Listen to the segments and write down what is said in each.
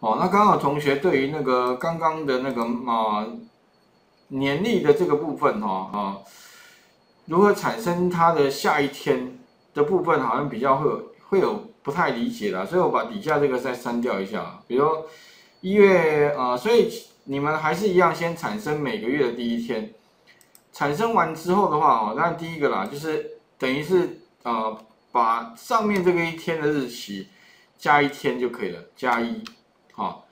哦，那刚好同学对于那个刚刚的那个啊年历的这个部分哈啊，如何产生它的下一天的部分，好像比较会有会有不太理解了，所以我把底下这个再删掉一下。比如一月啊，所以你们还是一样，先产生每个月的第一天，产生完之后的话哦，那第一个啦，就是等于是呃把上面这个一天的日期加一天就可以了，加一。好，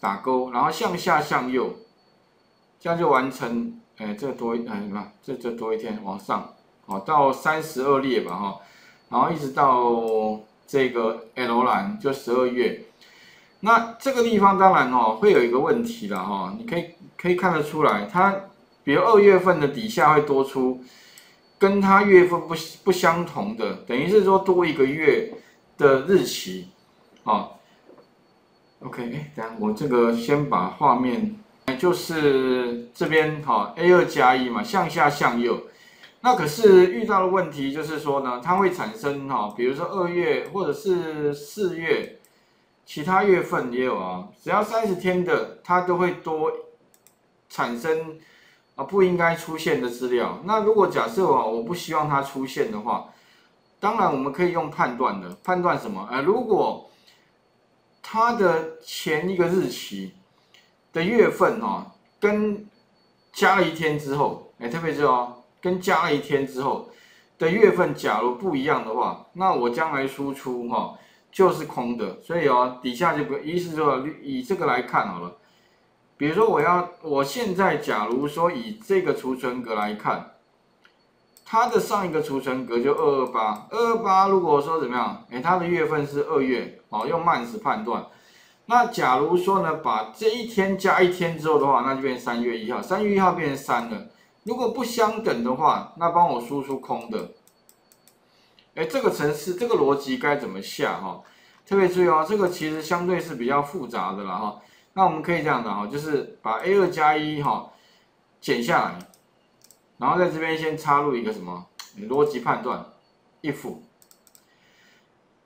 打勾，然后向下向右，这样就完成。哎，这个多哎什么？这这多一天，往上，好到三十二列吧哈，然后一直到这个 L 栏就十二月。那这个地方当然哦会有一个问题了哈，你可以可以看得出来，它比如二月份的底下会多出跟它月份不不相同的，等于是说多一个月的日期，啊。OK，哎，等下我这个先把画面，就是这边哈，A 二加一嘛，向下向右。那可是遇到的问题就是说呢，它会产生哈，比如说二月或者是四月，其他月份也有啊，只要三十天的，它都会多产生啊不应该出现的资料。那如果假设啊，我不希望它出现的话，当然我们可以用判断的，判断什么？呃，如果它的前一个日期的月份哈，跟加了一天之后，哎，特别是哦，跟加了一天之后的月份，假如不一样的话，那我将来输出哈就是空的。所以哦，底下就不意思就说以这个来看好了。比如说我要我现在假如说以这个储存格来看。它的上一个储存格就二二八，二二八如果说怎么样，哎，它的月份是二月，哦，用慢时判断。那假如说呢，把这一天加一天之后的话，那就变三月一号，三月一号变成三了。如果不相等的话，那帮我输出空的。哎，这个程式这个逻辑该怎么下哈？特别注意哦，这个其实相对是比较复杂的了哈。那我们可以这样的哈，就是把 A 二加一哈减下来。然后在这边先插入一个什么逻辑判断，if，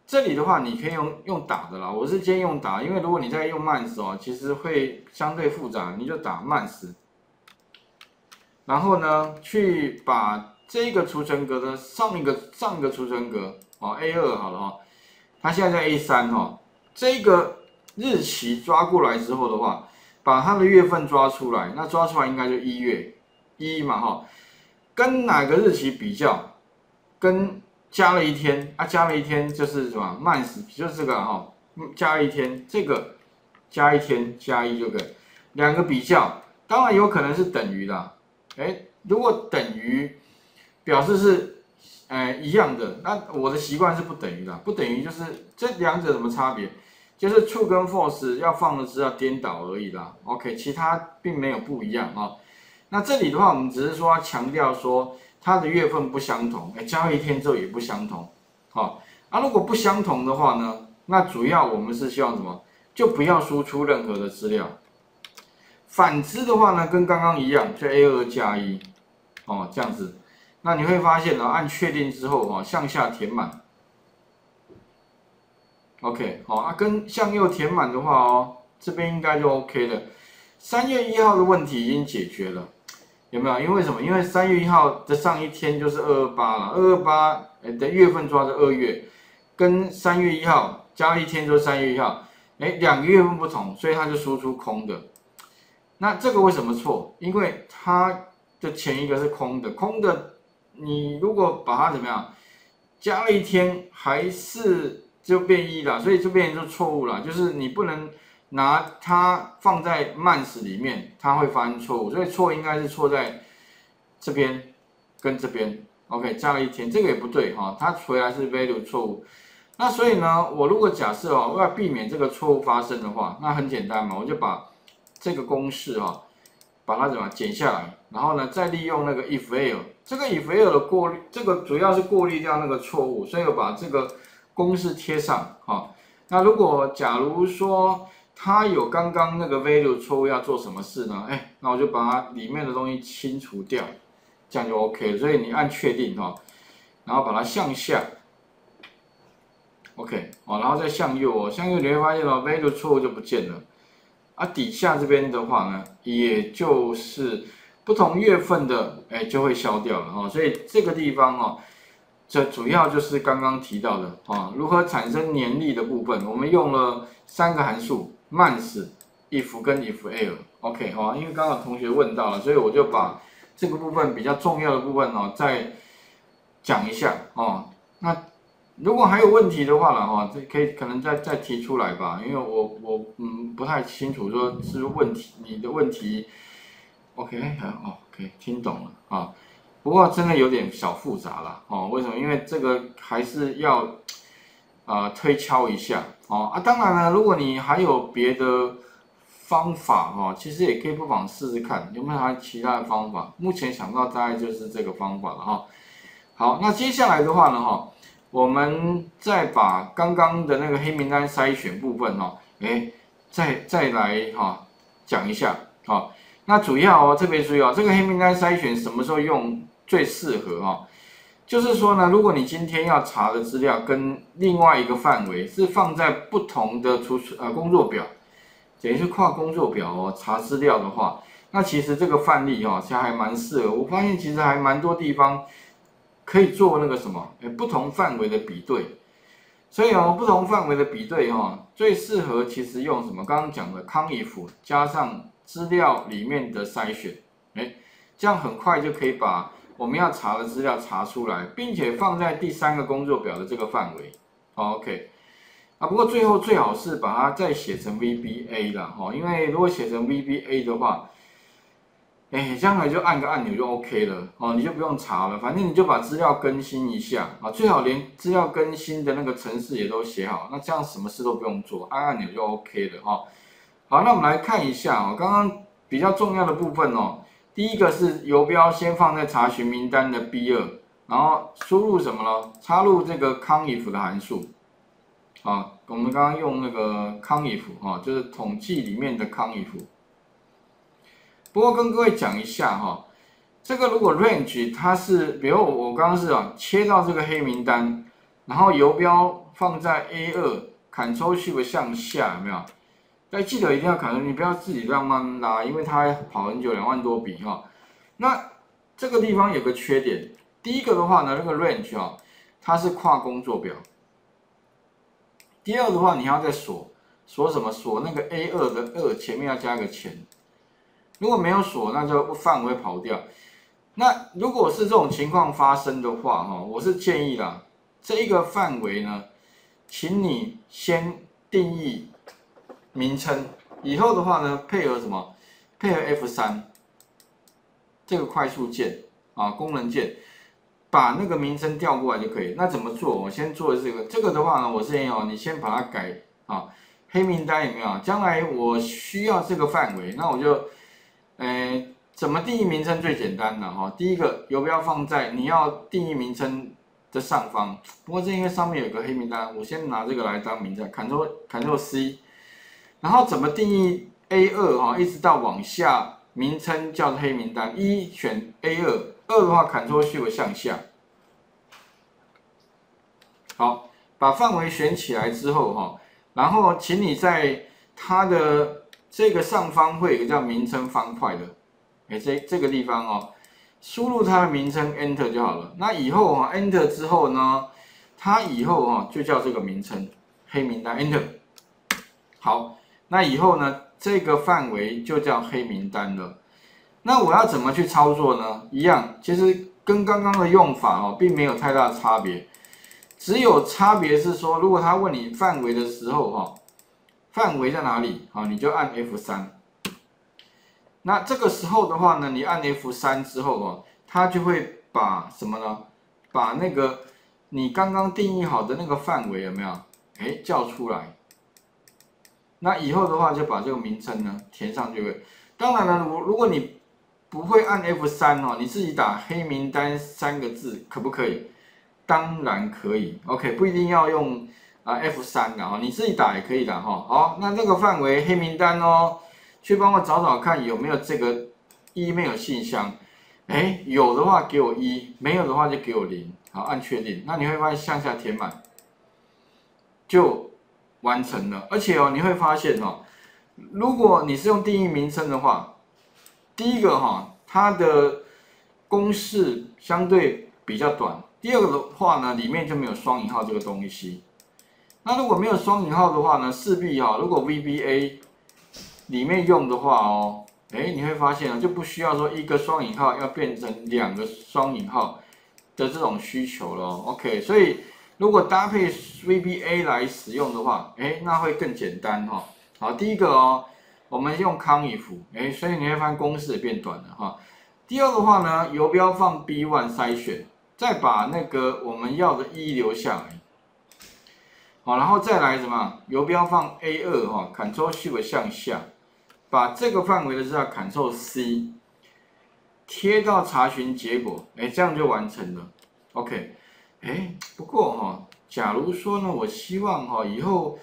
这里的话你可以用用打的啦，我是建议用打，因为如果你在用慢时哦，其实会相对复杂，你就打慢时。然后呢，去把这个储存格的上一个上一个储存格哦 A 二好了哈，它现在在 A 三哈，这个日期抓过来之后的话，把它的月份抓出来，那抓出来应该就一月一嘛哈。跟哪个日期比较？跟加了一天啊，加了一天就是什么慢时，就是这个哈，加了一天，这个加一天加一就可以。两个比较，当然有可能是等于的。哎，如果等于，表示是哎一样的，那我的习惯是不等于的，不等于就是这两者什么差别？就是 true 跟 false 要放的是要颠倒而已啦。OK，其他并没有不一样啊。那这里的话，我们只是说强调说它的月份不相同，哎，加一天之后也不相同，好，啊，如果不相同的话呢，那主要我们是希望什么？就不要输出任何的资料。反之的话呢，跟刚刚一样，就 A 二加一，哦，这样子，那你会发现呢，按确定之后啊，向下填满，OK，好，啊，跟向右填满的话哦，这边应该就 OK 了。三月一号的问题已经解决了。有没有？因为什么？因为三月一号的上一天就是二二八了，二二八的月份抓的二月，跟三月一号加一天就是三月一号，哎，两个月份不同，所以它就输出空的。那这个为什么错？因为它的前一个是空的，空的，你如果把它怎么样，加了一天还是就变一了，所以就变成就错误了，就是你不能。拿它放在慢时里面，它会发生错误，所以错应该是错在这边跟这边。OK，加了一天，这个也不对哈，它回来是 value 错误。那所以呢，我如果假设哦，为了避免这个错误发生的话，那很简单嘛，我就把这个公式哈，把它怎么剪下来，然后呢，再利用那个 if else，这个 if else 的过滤，这个主要是过滤掉那个错误，所以我把这个公式贴上哈。那如果假如说它有刚刚那个 value 错误要做什么事呢？哎，那我就把它里面的东西清除掉，这样就 OK。所以你按确定哈，然后把它向下，OK，哦，然后再向右哦，向右你会发现哦，value 错误就不见了。啊，底下这边的话呢，也就是不同月份的，哎，就会消掉了哦。所以这个地方哦，这主要就是刚刚提到的啊，如何产生年历的部分，我们用了三个函数：month、if 跟 if l。OK，哦，因为刚刚同学问到了，所以我就把这个部分比较重要的部分哦，再讲一下哦。那如果还有问题的话了哈，这可以可能再再提出来吧，因为我我嗯不太清楚说是问题你的问题，OK 好，OK 听懂了啊，不过真的有点小复杂了哦，为什么？因为这个还是要啊推敲一下哦啊，当然了，如果你还有别的方法哈，其实也可以不妨试试看，有没有还其他的方法？目前想到大概就是这个方法了哈。好，那接下来的话呢哈。我们再把刚刚的那个黑名单筛选部分哈，哎，再再来哈讲一下哈。那主要哦，特别注意哦，这个黑名单筛选什么时候用最适合哈？就是说呢，如果你今天要查的资料跟另外一个范围是放在不同的储存呃工作表，等于是跨工作表哦查资料的话，那其实这个范例哈其实还蛮适合。我发现其实还蛮多地方。可以做那个什么，哎，不同范围的比对，所以哦，不同范围的比对哈，最适合其实用什么？刚刚讲的康以符加上资料里面的筛选，哎，这样很快就可以把我们要查的资料查出来，并且放在第三个工作表的这个范围。OK，啊，不过最后最好是把它再写成 VBA 了哈，因为如果写成 VBA 的话。哎，将来就按个按钮就 OK 了哦，你就不用查了，反正你就把资料更新一下啊，最好连资料更新的那个程式也都写好，那这样什么事都不用做，按按钮就 OK 了哈。好，那我们来看一下哦，刚刚比较重要的部分哦，第一个是游标先放在查询名单的 B 二，然后输入什么呢？插入这个 conif 的函数啊，我们刚刚用那个 conif 哈，就是统计里面的 conif。不过跟各位讲一下哈，这个如果 range 它是，比如我刚刚是啊，切到这个黑名单，然后游标放在 A 二，Ctrl Shift 向下，有没有？但记得一定要 Ctrl，你不要自己慢慢拉，因为它跑很久，两万多笔哈。那这个地方有个缺点，第一个的话呢，那个 range 啊，它是跨工作表。第二的话，你要再锁锁什么？锁那个 A 二的二前面要加个前。如果没有锁，那就范围跑掉。那如果是这种情况发生的话，哈，我是建议啦，这一个范围呢，请你先定义名称，以后的话呢，配合什么？配合 F 三这个快速键啊，功能键，把那个名称调过来就可以。那怎么做？我先做这个，这个的话呢，我建议哦，你先把它改啊，黑名单有没有？将来我需要这个范围，那我就。诶，怎么定义名称最简单的哈？第一个游标放在你要定义名称的上方。不过这因为上面有个黑名单，我先拿这个来当名称，Ctrl Ctrl C。然后怎么定义 A 二哈？一直到往下名称叫黑名单，一选 A 二，二的话 Ctrl Shift 向下。好，把范围选起来之后哈，然后请你在它的。这个上方会有个叫名称方块的，哎，这这个地方哦，输入它的名称，Enter 就好了。那以后啊，Enter 之后呢，它以后哈就叫这个名称黑名单，Enter。好，那以后呢，这个范围就叫黑名单了。那我要怎么去操作呢？一样，其实跟刚刚的用法哦，并没有太大差别，只有差别是说，如果他问你范围的时候哈。范围在哪里？好，你就按 F 三。那这个时候的话呢，你按 F 三之后哦，它就会把什么呢？把那个你刚刚定义好的那个范围有没有？哎，叫出来。那以后的话就把这个名称呢填上就会。当然了，如如果你不会按 F 三哦，你自己打黑名单三个字可不可以？当然可以。OK，不一定要用。啊，F 三的哈，你自己打也可以的哈。好，那这个范围黑名单哦，去帮我找找看有没有这个 email 信箱。哎，有的话给我一，没有的话就给我零。好，按确定。那你会发现向下填满。就完成了。而且哦，你会发现哦，如果你是用定义名称的话，第一个哈，它的公式相对比较短。第二个的话呢，里面就没有双引号这个东西。那如果没有双引号的话呢，势必哈，如果 VBA 里面用的话哦，哎，你会发现啊，就不需要说一个双引号要变成两个双引号的这种需求了。OK，所以如果搭配 VBA 来使用的话，哎，那会更简单哈。好，第一个哦，我们用 if，哎，所以你会发现公式也变短了哈。第二个话呢，游标放 B1 筛选。再把那个我们要的一留下来，好，然后再来什么？游标放 A 二哈 Control Shift 向下，把这个范围的字啊 Ctrl C，贴到查询结果，哎，这样就完成了。OK，哎，不过哈，假如说呢，我希望哈以后，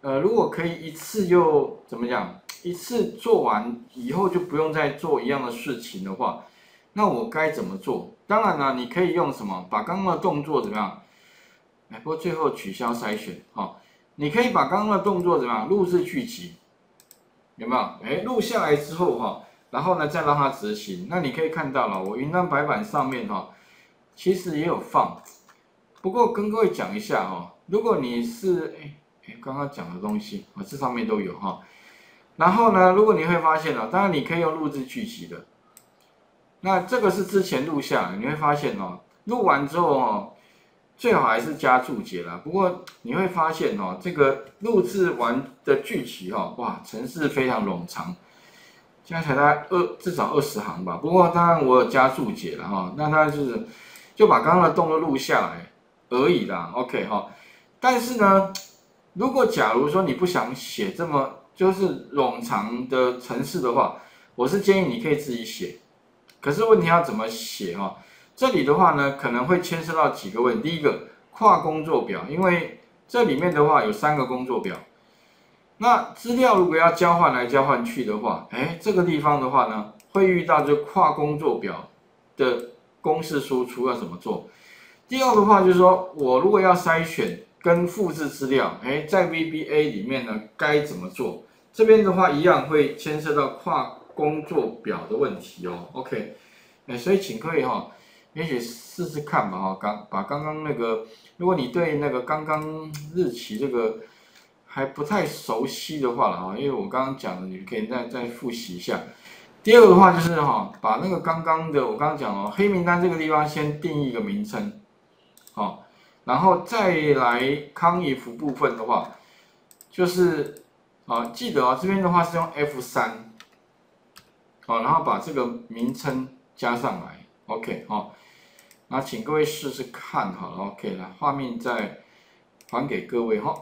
呃，如果可以一次就怎么讲，一次做完以后就不用再做一样的事情的话。那我该怎么做？当然了，你可以用什么？把刚刚的动作怎么样？哎，不过最后取消筛选哈。你可以把刚刚的动作怎么样？录制剧集，有没有？哎，录下来之后哈，然后呢再让它执行。那你可以看到了，我云端白板上面哈，其实也有放。不过跟各位讲一下哈，如果你是哎哎刚刚讲的东西，我这上面都有哈。然后呢，如果你会发现了，当然你可以用录制剧集的。那这个是之前录下，你会发现哦，录完之后哦，最好还是加注解啦。不过你会发现哦，这个录制完的剧集哈，哇，程式非常冗长，加起来大概二至少二十行吧。不过当然我有加注解了哈，那它就是就把刚刚的动作录下来而已啦。OK 哈，但是呢，如果假如说你不想写这么就是冗长的程式的话，我是建议你可以自己写。可是问题要怎么写哈？这里的话呢，可能会牵涉到几个问题。第一个，跨工作表，因为这里面的话有三个工作表，那资料如果要交换来交换去的话，哎，这个地方的话呢，会遇到这跨工作表的公式输出要怎么做？第二个话就是说我如果要筛选跟复制资料，哎，在 VBA 里面呢该怎么做？这边的话一样会牵涉到跨。工作表的问题哦，OK，哎，所以请各位哈，也许试试看吧哈，刚把刚刚那个，如果你对那个刚刚日期这个还不太熟悉的话了哈，因为我刚刚讲的，你可以再再复习一下。第二个的话就是哈，把那个刚刚的我刚刚讲哦，黑名单这个地方先定义一个名称，好，然后再来康怡服部分的话，就是啊，记得啊，这边的话是用 F 三。好，然后把这个名称加上来，OK，好，那请各位试试看好了，OK，了画面再还给各位哈。